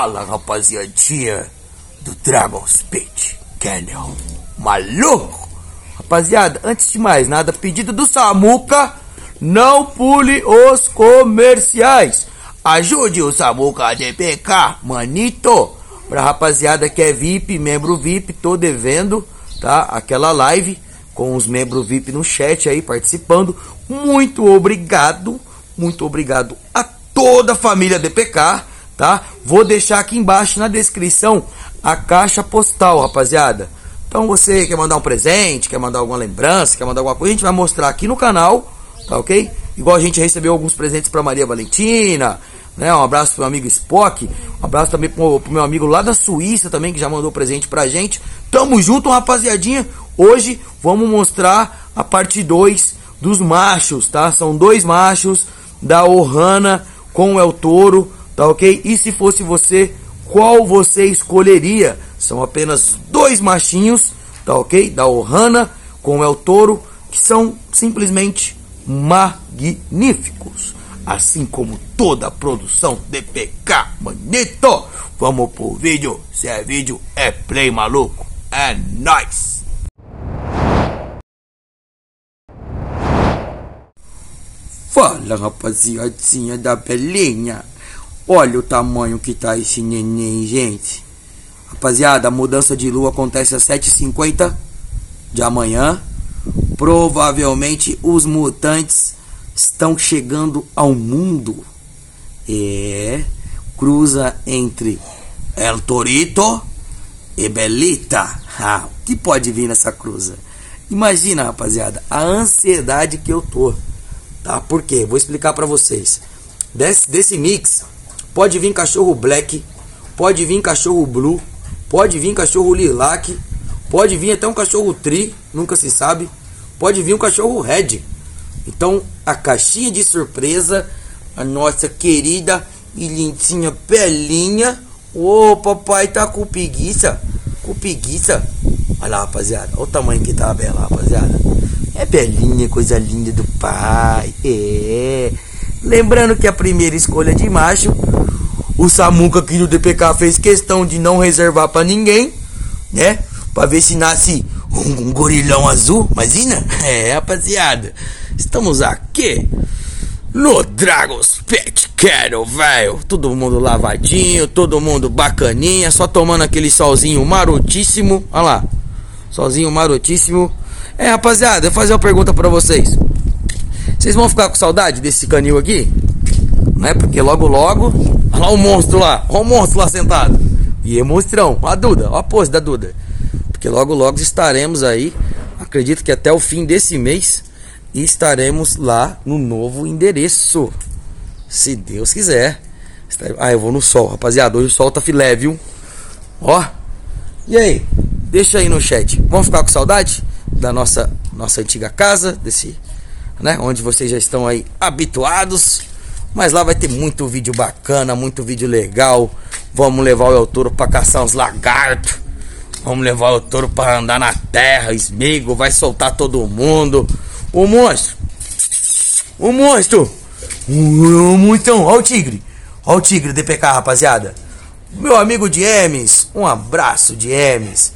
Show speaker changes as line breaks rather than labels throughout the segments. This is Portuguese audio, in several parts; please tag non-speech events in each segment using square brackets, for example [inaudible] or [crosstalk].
Fala, rapaziadinha do Dragon Speed Canyon. Maluco? Rapaziada, antes de mais nada, pedido do Samuca, não pule os comerciais. Ajude o Samuca DPK, manito. Pra rapaziada que é VIP, membro VIP, tô devendo, tá? Aquela live com os membros VIP no chat aí participando. Muito obrigado, muito obrigado a toda a família DPK tá? Vou deixar aqui embaixo na descrição a caixa postal, rapaziada. Então você quer mandar um presente, quer mandar alguma lembrança, quer mandar alguma coisa, a gente vai mostrar aqui no canal, tá ok? Igual a gente recebeu alguns presentes para Maria Valentina, né? Um abraço pro meu amigo Spock, um abraço também pro, pro meu amigo lá da Suíça também, que já mandou presente pra gente. Tamo junto, rapaziadinha. Hoje vamos mostrar a parte 2 dos machos, tá? São dois machos da Ohana com o El Toro tá ok? E se fosse você, qual você escolheria? São apenas dois machinhos, tá ok? Da Ohana com El Toro, que são simplesmente magníficos. Assim como toda a produção DPK, manito. Vamos pro vídeo. Se é vídeo, é play maluco. É nóis. Fala rapaziadinha da belinha. Olha o tamanho que tá esse neném, gente. Rapaziada, a mudança de lua acontece às 7h50 de amanhã. Provavelmente os mutantes estão chegando ao mundo. É. Cruza entre El Torito e Belita. [laughs] Ah, o que pode vir nessa cruza? Imagina, rapaziada, a ansiedade que eu tô. Tá? Por quê? Vou explicar para vocês. Desse, desse mix, Pode vir cachorro black, pode vir cachorro blue, pode vir cachorro lilac, pode vir até um cachorro tri, nunca se sabe. Pode vir um cachorro red. Então, a caixinha de surpresa, a nossa querida e lindinha pelinha. Ô, papai tá com preguiça. Com preguiça. Olha lá, rapaziada. Olha o tamanho que tá a bela, rapaziada. É belinha, coisa linda do pai. É. Lembrando que a primeira escolha de macho o Samuca aqui do DPK fez questão de não reservar para ninguém, né? Pra ver se nasce um, um gorilão azul. Imagina? [laughs] É, rapaziada. Estamos aqui no Dragons Pet Cattle, velho. Todo mundo lavadinho, todo mundo bacaninha, só tomando aquele solzinho marotíssimo. Olha lá, solzinho marotíssimo. É, rapaziada, eu vou fazer uma pergunta para vocês. Vocês vão ficar com saudade desse canil aqui? Né? Porque logo logo Olha o monstro lá. Olha o monstro lá sentado. E é monstrão. A Duda. Olha a pose da Duda. Porque logo logo estaremos aí. Acredito que até o fim desse mês. estaremos lá no novo endereço. Se Deus quiser. Ah, eu vou no sol, rapaziada. Hoje o sol tá filé, viu? Ó. E aí? Deixa aí no chat. Vamos ficar com saudade da nossa nossa antiga casa, desse, né, onde vocês já estão aí habituados. Mas lá vai ter muito vídeo bacana, muito vídeo legal. Vamos levar o El Toro pra caçar uns lagartos. Vamos levar o touro para andar na terra, esmigo, vai soltar todo mundo. O monstro! O monstro! O monstrão, ó o tigre! Ó o tigre DPK, rapaziada. Meu amigo Diemes, um abraço Diemes.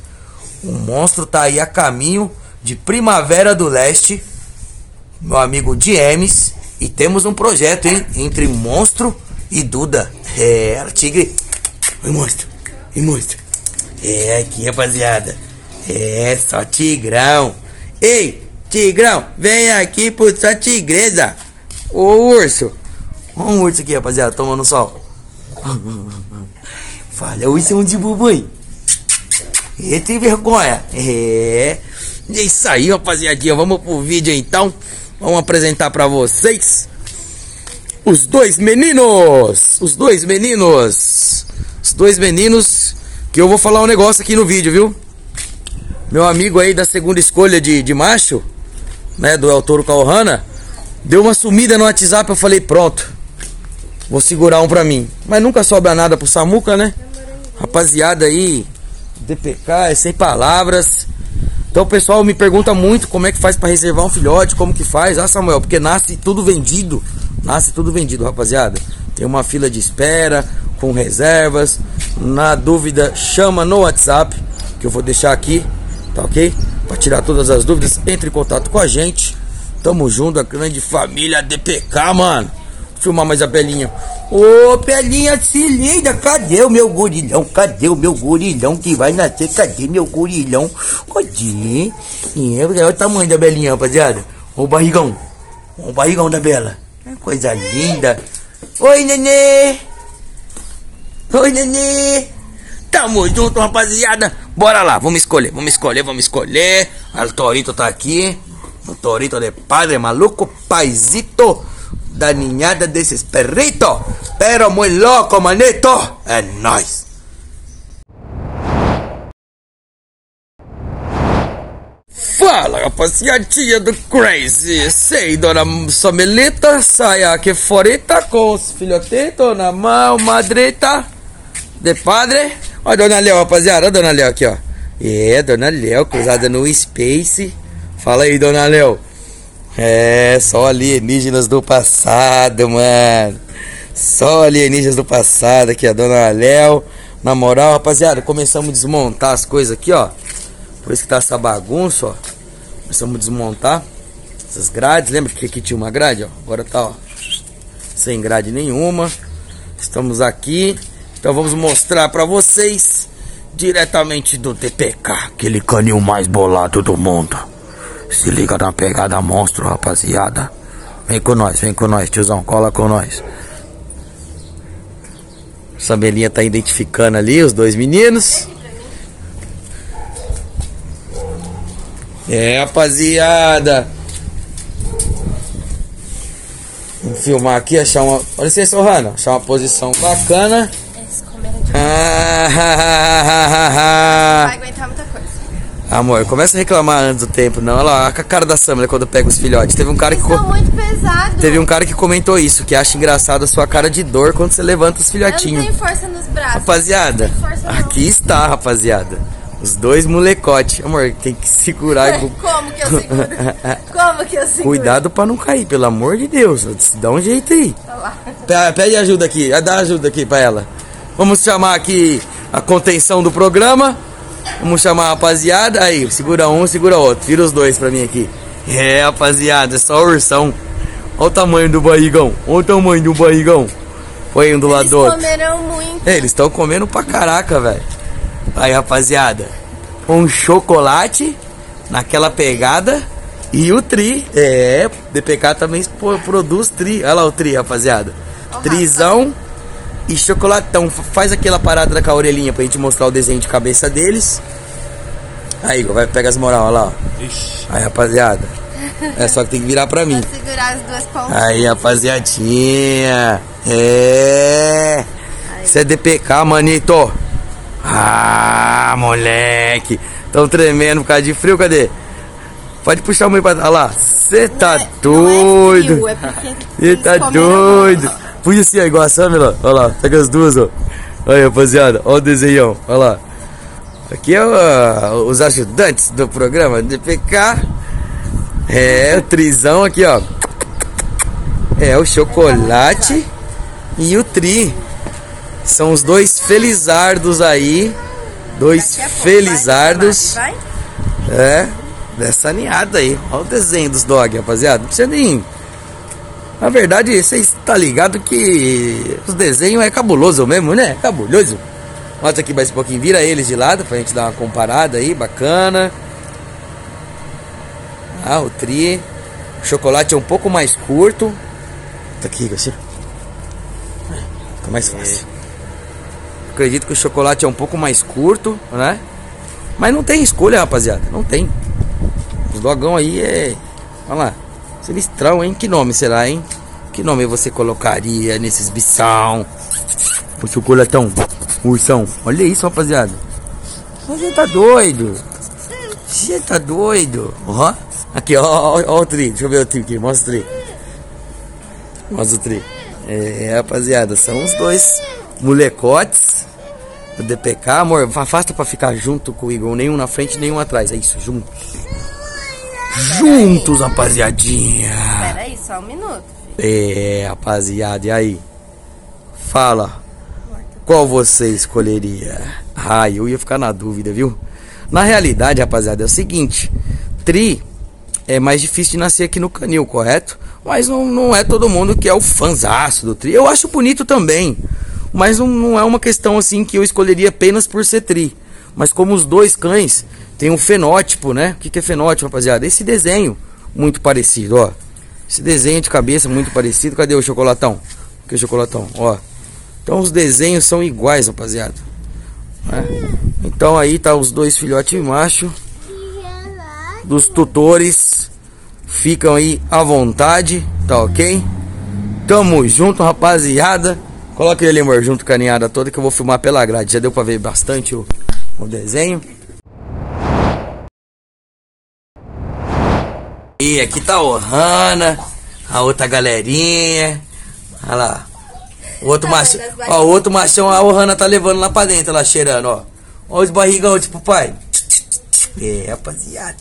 O monstro tá aí a caminho de Primavera do Leste. Meu amigo Diemes e temos um projeto, hein? Entre Monstro e Duda. É, Tigre. Oi, Monstro. Oi, Monstro. É, aqui, rapaziada. É, só Tigrão. Ei, Tigrão, vem aqui por sua tigresa. Ô, urso. Olha um urso aqui, rapaziada, tomando sol. [laughs] Fala, o é um de bubui. E tem vergonha. É. É isso aí, rapaziadinha. Vamos pro vídeo então. Vamos apresentar para vocês os dois meninos. Os dois meninos. Os dois meninos que eu vou falar um negócio aqui no vídeo, viu? Meu amigo aí da segunda escolha de, de macho, né, do El Toro Calhana, deu uma sumida no WhatsApp, eu falei, pronto. Vou segurar um pra mim. Mas nunca sobra nada pro Samuca, né? Rapaziada aí, DPK é sem palavras. Então o pessoal me pergunta muito como é que faz para reservar um filhote, como que faz. Ah, Samuel, porque nasce tudo vendido. Nasce tudo vendido, rapaziada. Tem uma fila de espera com reservas. Na dúvida, chama no WhatsApp que eu vou deixar aqui, tá ok? Para tirar todas as dúvidas, entre em contato com a gente. Tamo junto, a grande família DPK, mano. Filmar mais a Belinha. Ô, Pelinha linda, cadê o meu gorilhão? Cadê o meu gorilhão que vai nascer? Cadê meu gorilhão? Cadê? É, olha o tamanho da Belinha, rapaziada. O barrigão. O barrigão da Bela. Coisa linda. Oi, nenê. Oi, nenê. Tamo junto, rapaziada. Bora lá, vamos escolher, vamos escolher, vamos escolher. O Torito tá aqui. O Torito de padre maluco, paizito da ninhada desses perritos. Pero muy louco, manito. É nóis. Fala, rapaziadinha do Crazy. Sei, dona Somelita, sai aqui forita com os filhotetos na mão, madreta de padre. Olha dona Léo, rapaziada, olha dona Léo aqui, ó. É, dona Léo, cruzada no Space. Fala aí, dona Léo. É, só alienígenas do passado, mano. Só alienígenas do passado aqui, a dona Léo. Na moral, rapaziada, começamos a desmontar as coisas aqui, ó. Por isso que tá essa bagunça, ó. Começamos a desmontar essas grades. Lembra que aqui tinha uma grade, ó? Agora tá, ó. Sem grade nenhuma. Estamos aqui. Então vamos mostrar pra vocês diretamente do TPK, aquele canil mais bolado do mundo. Se liga na pegada monstro, rapaziada. Vem com nós, vem com nós, tiozão. Cola com nós. Sabelinha tá identificando ali os dois meninos. É, rapaziada. Vou filmar aqui, achar uma. Olha licença, Rana. Achar uma posição bacana.
Ah, Vai aguentar muita coisa.
Amor, começa a reclamar antes do tempo, não. Olha lá, a cara da Samela quando pega os filhotes. Teve um cara que.
São muito pesado.
Teve um cara que comentou isso, que acha engraçado a sua cara de dor quando você levanta os filhotinhos.
Eu não tenho força nos braços.
Rapaziada,
força,
aqui está, rapaziada. Os dois molecotes. Amor, tem que segurar. [laughs]
Como que eu seguro? [laughs] Como que eu seguro?
Cuidado pra não cair, pelo amor de Deus. Dá um jeito aí. Pede ajuda aqui, dá ajuda aqui pra ela. Vamos chamar aqui a contenção do programa. Vamos chamar a rapaziada. Aí, segura um, segura outro. Vira os dois pra mim aqui. É, rapaziada, é só ursão. Olha o tamanho do barrigão. Olha o tamanho do barrigão. Põe um do lado do outro.
Eles comeram muito.
É, eles estão comendo pra caraca, velho. Aí, rapaziada. Um chocolate naquela pegada. E o tri. É, DPK também produz tri. Olha lá o tri, rapaziada. Oh, Trizão e chocolatão. Faz aquela parada com a orelhinha pra gente mostrar o desenho de cabeça deles. Aí, vai pegar as moral, olha lá. Ixi. Aí, rapaziada. É só que tem que virar pra mim.
Vou segurar as duas pontas.
Aí, rapaziadinha. É. Você é DPK, manito. Ah, moleque. Tão tremendo por causa de frio, cadê? Pode puxar o meio pra. Olha lá. Você tá é, doido. Você é tá doido. Puxa assim, ó, igual a Samela. Olha lá, pega as duas, ó. Aí, rapaziada, olha o desenhão. Olha lá. Aqui é o, os ajudantes do programa DPK. É, o trizão aqui, ó. É, o chocolate e o tri. São os dois felizardos aí. Dois felizardos. É, dessa ninhada aí. Olha o desenho dos dog, rapaziada. Não precisa nem na verdade, vocês tá ligado que os desenhos é cabuloso mesmo, né? Cabuloso. Mostra aqui mais um pouquinho, vira eles de lado pra gente dar uma comparada aí, bacana. Ah, o tri. O chocolate é um pouco mais curto. Tá aqui, assim. Fica mais fácil. É. Acredito que o chocolate é um pouco mais curto, né? Mas não tem escolha, rapaziada. Não tem. Os dogão aí é. Olha lá. Sinistrão, hein? Que nome será, hein? Que nome você colocaria nesses bichão? O chocolatão, ursão. Olha isso, rapaziada. Você tá doido? Você tá doido? Ó, aqui, ó, ó, ó, o tri. Deixa eu ver o tri aqui. Mostra o tri. Mostra o tri. É, rapaziada, são os dois molecotes. do DPK, amor, afasta pra ficar junto com o Igor, nenhum na frente, nenhum atrás. É isso, juntos. Juntos, rapaziadinha.
Pera aí, só um minuto.
É, rapaziada, e aí? Fala. Qual você escolheria? Ah, eu ia ficar na dúvida, viu? Na realidade, rapaziada, é o seguinte: Tri é mais difícil de nascer aqui no canil, correto? Mas não, não é todo mundo que é o fanzaço do Tri. Eu acho bonito também. Mas não, não é uma questão assim que eu escolheria apenas por ser Tri. Mas como os dois cães têm um fenótipo, né? O que, que é fenótipo, rapaziada? Esse desenho muito parecido, ó. Esse desenho de cabeça muito parecido. Cadê o chocolatão? Que chocolatão? Ó. Então os desenhos são iguais, rapaziada. Né? Então aí tá os dois filhotes macho dos tutores. Ficam aí à vontade, tá ok? Tamo junto, rapaziada. Coloca ele, amor, junto com a ninhada toda que eu vou filmar pela grade. Já deu pra ver bastante o, o desenho. E aqui tá o Hanna, a outra galerinha. Olha lá. O outro macho, ó, o outro machão, a Ohana tá levando lá pra dentro, lá cheirando, ó. Ó os barrigão, tipo, pai. É, rapaziada.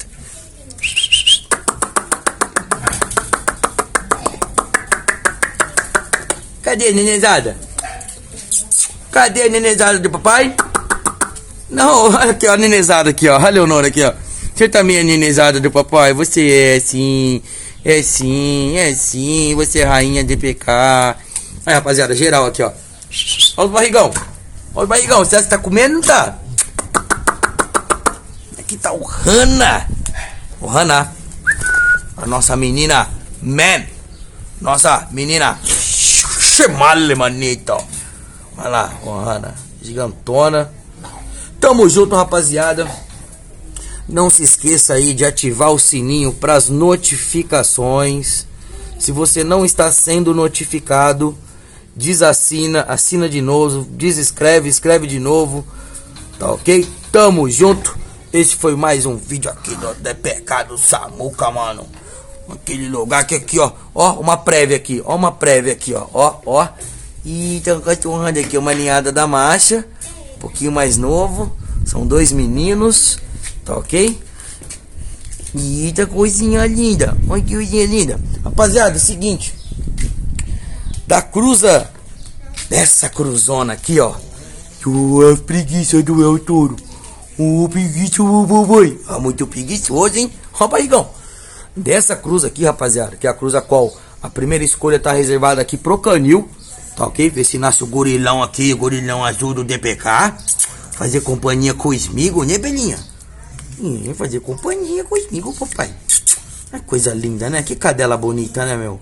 Cadê a nenezada? Cadê a nenezada do papai? Não, olha [laughs] aqui, ó, a nenezada aqui, ó. Olha a Leonora aqui, ó. Você também é nenezada do papai? Você é sim, é sim, é sim. Você é rainha de PK. Aí, rapaziada, geral aqui, ó. Olha os barrigão. Olha o barrigão. Você tá comendo não tá? Aqui tá o Hanna. O Hanna. A nossa menina Man. Nossa menina Chemale, manito. Olha lá, o Hanna. Gigantona. Tamo junto, rapaziada. Não se esqueça aí de ativar o sininho para as notificações. Se você não está sendo notificado, desassina, assina de novo, desescreve, escreve de novo. Tá ok? Tamo junto. Esse foi mais um vídeo aqui do DPK do Samuca, mano. Aquele lugar que aqui, ó. Ó, uma prévia aqui. Ó, uma prévia aqui, ó. Ó, ó. E tá continuando aqui uma ninhada da marcha. Um pouquinho mais novo. São dois meninos. Tá ok? Eita coisinha linda. Olha que coisinha linda. Rapaziada, é o seguinte. Da cruza. Dessa cruzona aqui, ó. A preguiça do El Toro. O preguiça do boi. Ah, muito preguiçoso, hein? Ó, barrigão. Dessa cruz aqui, rapaziada. Que é a cruz a qual a primeira escolha tá reservada aqui pro canil. Tá ok? Ver se nasce o gorilão aqui, o gorilão azul do DPK. Fazer companhia com o Smigo, né, Belinha? É, fazer companhia com o Smigo, papai. É coisa linda, né? Que cadela bonita, né, meu?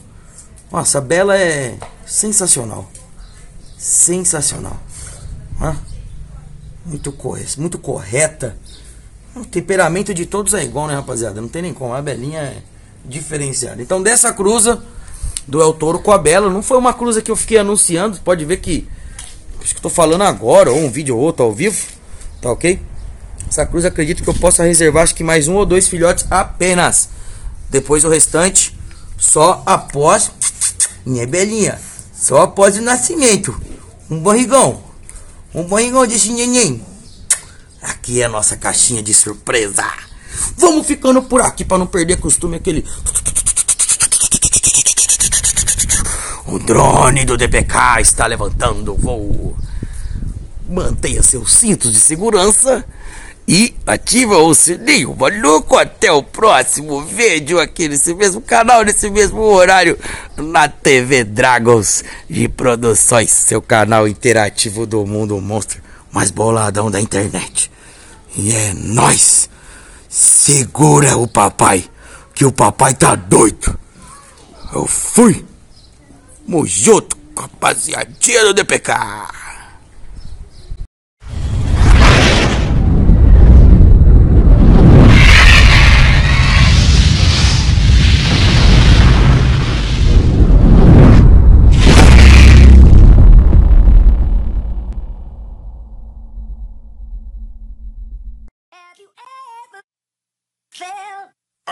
Nossa, a Bela é sensacional. Sensacional. Hã? Muito, corre muito correta. O temperamento de todos é igual, né, rapaziada? Não tem nem como. A Belinha é diferenciada. Então, dessa cruza do El Toro com a Bela, não foi uma cruza que eu fiquei anunciando. Pode ver que. Acho que eu tô falando agora, ou um vídeo ou outro ao vivo. Tá ok? Essa cruz acredito que eu possa reservar acho que mais um ou dois filhotes apenas. Depois o restante só após minha belinha. Só após o nascimento. Um barrigão. Um barrigão desse neném. Aqui é a nossa caixinha de surpresa. Vamos ficando por aqui para não perder costume aquele. O drone do DPK está levantando o voo. Mantenha seus cintos de segurança e ativa o sininho, maluco. Até o próximo vídeo aqui nesse mesmo canal, nesse mesmo horário, na TV Dragons de Produções, seu canal interativo do mundo monstro mais boladão da internet. E é nós. Segura o papai, que o papai tá doido. Eu fui. Mojoto, rapaziadinha do DPK.